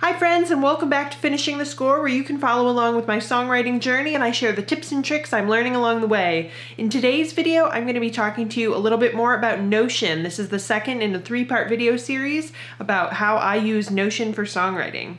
Hi friends and welcome back to Finishing the Score where you can follow along with my songwriting journey and I share the tips and tricks I'm learning along the way. In today's video I'm going to be talking to you a little bit more about Notion. This is the second in a three-part video series about how I use Notion for songwriting.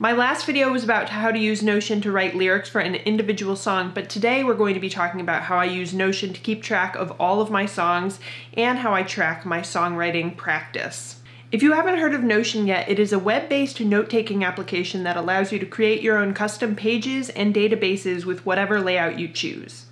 My last video was about how to use Notion to write lyrics for an individual song, but today we're going to be talking about how I use Notion to keep track of all of my songs and how I track my songwriting practice. If you haven't heard of Notion yet, it is a web-based note-taking application that allows you to create your own custom pages and databases with whatever layout you choose.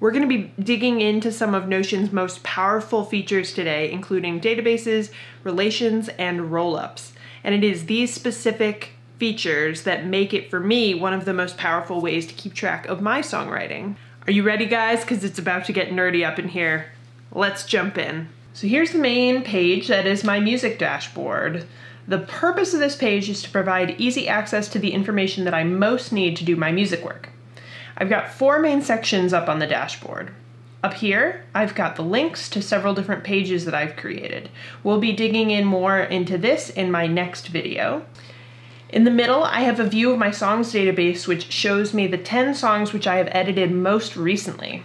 We're going to be digging into some of Notion's most powerful features today, including databases, relations, and rollups. And it is these specific features that make it, for me, one of the most powerful ways to keep track of my songwriting. Are you ready, guys? Because it's about to get nerdy up in here. Let's jump in. So here's the main page that is my music dashboard. The purpose of this page is to provide easy access to the information that I most need to do my music work. I've got four main sections up on the dashboard. Up here, I've got the links to several different pages that I've created. We'll be digging in more into this in my next video. In the middle, I have a view of my songs database which shows me the 10 songs which I have edited most recently.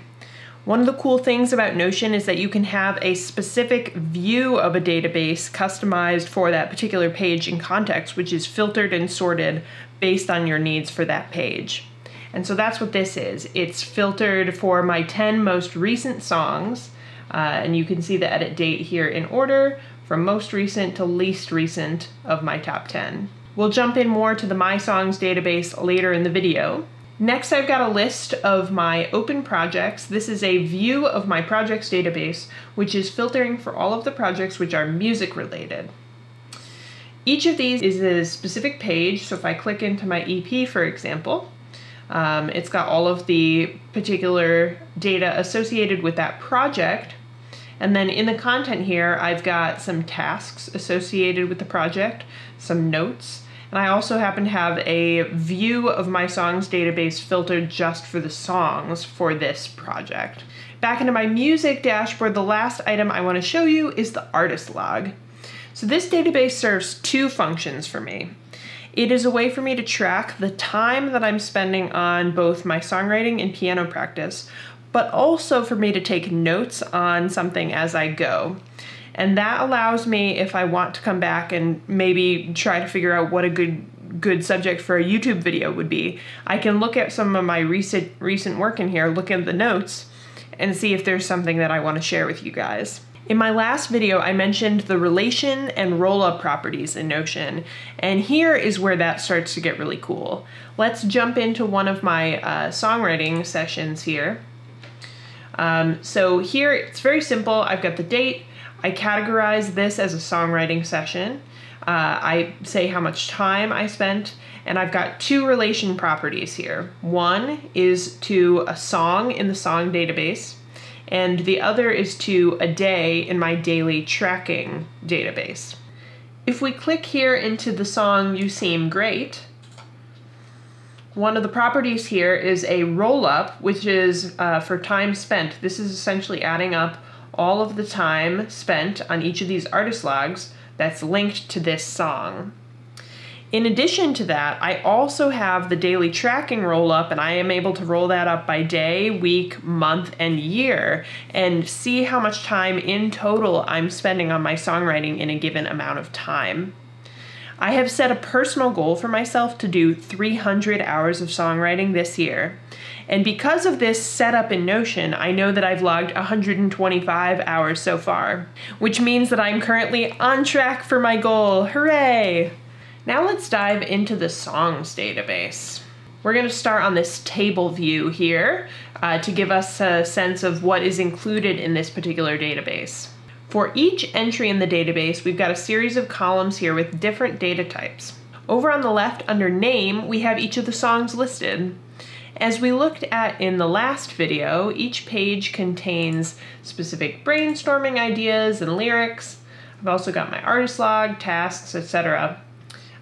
One of the cool things about Notion is that you can have a specific view of a database customized for that particular page in context, which is filtered and sorted based on your needs for that page. And so that's what this is. It's filtered for my 10 most recent songs, uh, and you can see the edit date here in order from most recent to least recent of my top 10. We'll jump in more to the My Songs database later in the video, Next, I've got a list of my open projects. This is a view of my projects database, which is filtering for all of the projects which are music related. Each of these is a specific page, so if I click into my EP, for example, um, it's got all of the particular data associated with that project. And then in the content here, I've got some tasks associated with the project, some notes, and I also happen to have a view of my songs database filtered just for the songs for this project. Back into my music dashboard, the last item I want to show you is the artist log. So this database serves two functions for me. It is a way for me to track the time that I'm spending on both my songwriting and piano practice, but also for me to take notes on something as I go. And that allows me, if I want to come back and maybe try to figure out what a good good subject for a YouTube video would be, I can look at some of my recent recent work in here, look at the notes, and see if there's something that I want to share with you guys. In my last video, I mentioned the relation and roll-up properties in Notion, and here is where that starts to get really cool. Let's jump into one of my uh, songwriting sessions here. Um, so here, it's very simple. I've got the date, I categorize this as a songwriting session. Uh, I say how much time I spent, and I've got two relation properties here. One is to a song in the song database, and the other is to a day in my daily tracking database. If we click here into the song You Seem Great, one of the properties here is a roll up, which is uh, for time spent. This is essentially adding up all of the time spent on each of these artist logs that's linked to this song. In addition to that, I also have the daily tracking roll up, and I am able to roll that up by day, week, month, and year, and see how much time in total I'm spending on my songwriting in a given amount of time. I have set a personal goal for myself to do 300 hours of songwriting this year. And because of this setup in Notion, I know that I've logged 125 hours so far, which means that I'm currently on track for my goal. Hooray! Now let's dive into the songs database. We're going to start on this table view here uh, to give us a sense of what is included in this particular database. For each entry in the database, we've got a series of columns here with different data types. Over on the left, under Name, we have each of the songs listed. As we looked at in the last video, each page contains specific brainstorming ideas and lyrics. I've also got my artist log, tasks, etc.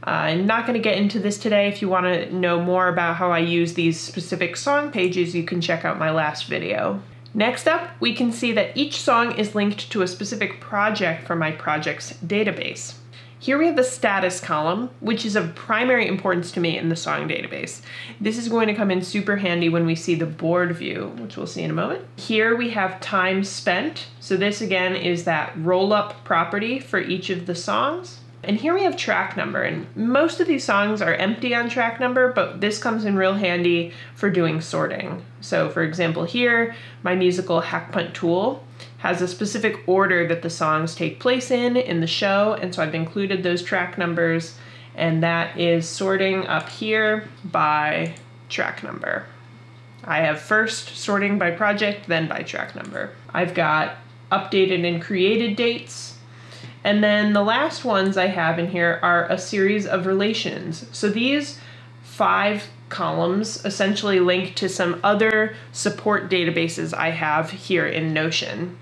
Uh, I'm not going to get into this today. If you want to know more about how I use these specific song pages, you can check out my last video. Next up, we can see that each song is linked to a specific project from my projects database. Here we have the status column, which is of primary importance to me in the song database. This is going to come in super handy when we see the board view, which we'll see in a moment. Here we have time spent. So this again is that roll up property for each of the songs. And here we have track number, and most of these songs are empty on track number, but this comes in real handy for doing sorting. So for example here, my musical Hackpunt tool has a specific order that the songs take place in in the show, and so I've included those track numbers, and that is sorting up here by track number. I have first sorting by project, then by track number. I've got updated and created dates, and then the last ones I have in here are a series of relations. So these five columns essentially link to some other support databases I have here in Notion.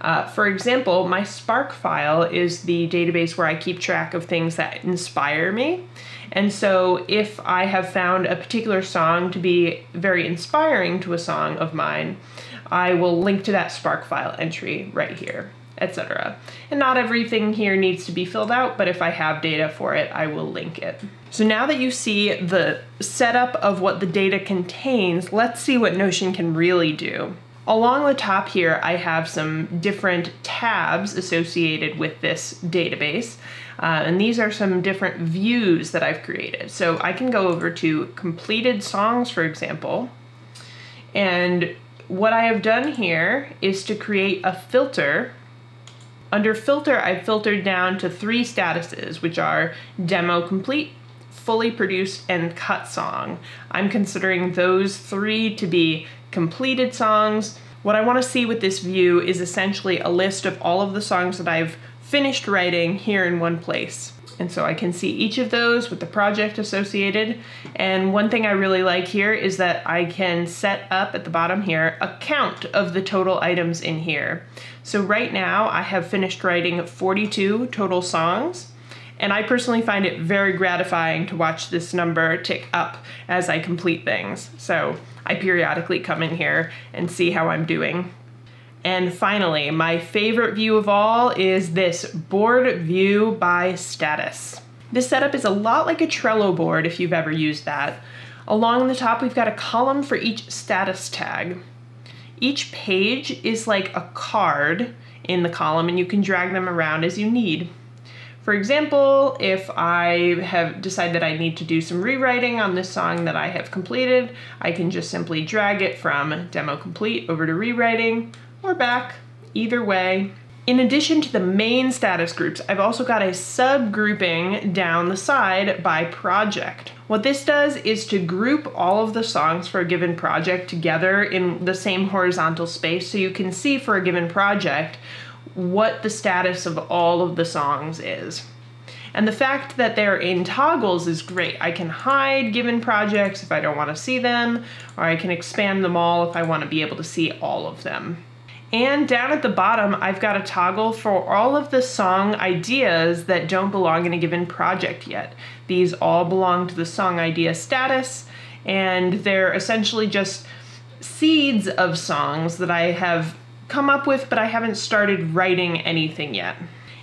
Uh, for example, my Spark file is the database where I keep track of things that inspire me. And so if I have found a particular song to be very inspiring to a song of mine, I will link to that Spark file entry right here etc. And not everything here needs to be filled out, but if I have data for it, I will link it. So now that you see the setup of what the data contains, let's see what Notion can really do. Along the top here, I have some different tabs associated with this database. Uh, and these are some different views that I've created. So I can go over to completed songs, for example, and what I have done here is to create a filter under filter, I've filtered down to three statuses, which are demo complete, fully produced, and cut song. I'm considering those three to be completed songs. What I want to see with this view is essentially a list of all of the songs that I've finished writing here in one place. And so I can see each of those with the project associated. And one thing I really like here is that I can set up at the bottom here a count of the total items in here. So right now I have finished writing 42 total songs. And I personally find it very gratifying to watch this number tick up as I complete things. So I periodically come in here and see how I'm doing. And finally, my favorite view of all is this board view by status. This setup is a lot like a Trello board if you've ever used that. Along the top, we've got a column for each status tag. Each page is like a card in the column and you can drag them around as you need. For example, if I have decided that I need to do some rewriting on this song that I have completed, I can just simply drag it from demo complete over to rewriting, or back, either way. In addition to the main status groups, I've also got a subgrouping down the side by project. What this does is to group all of the songs for a given project together in the same horizontal space so you can see for a given project what the status of all of the songs is. And the fact that they're in toggles is great. I can hide given projects if I don't want to see them, or I can expand them all if I want to be able to see all of them. And down at the bottom, I've got a toggle for all of the song ideas that don't belong in a given project yet. These all belong to the song idea status, and they're essentially just seeds of songs that I have come up with, but I haven't started writing anything yet.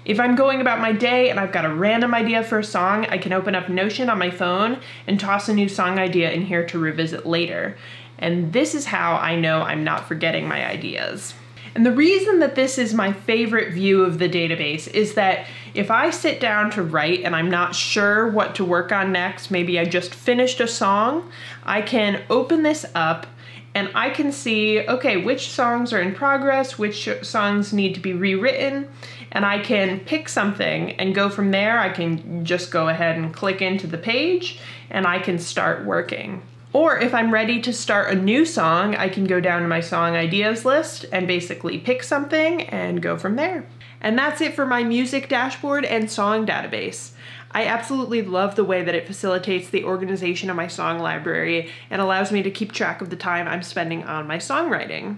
If I'm going about my day and I've got a random idea for a song, I can open up Notion on my phone and toss a new song idea in here to revisit later. And this is how I know I'm not forgetting my ideas. And the reason that this is my favorite view of the database is that if I sit down to write and I'm not sure what to work on next, maybe I just finished a song, I can open this up and I can see, okay, which songs are in progress, which songs need to be rewritten, and I can pick something and go from there. I can just go ahead and click into the page and I can start working. Or if I'm ready to start a new song, I can go down to my song ideas list and basically pick something and go from there. And that's it for my music dashboard and song database. I absolutely love the way that it facilitates the organization of my song library and allows me to keep track of the time I'm spending on my songwriting.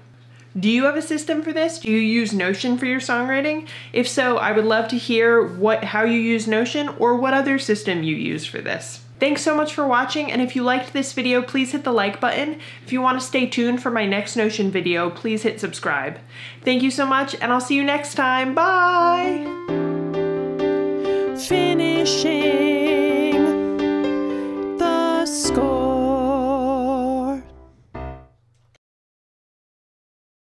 Do you have a system for this? Do you use Notion for your songwriting? If so, I would love to hear what how you use Notion or what other system you use for this. Thanks so much for watching, and if you liked this video, please hit the like button. If you want to stay tuned for my next Notion video, please hit subscribe. Thank you so much, and I'll see you next time. Bye! finishing.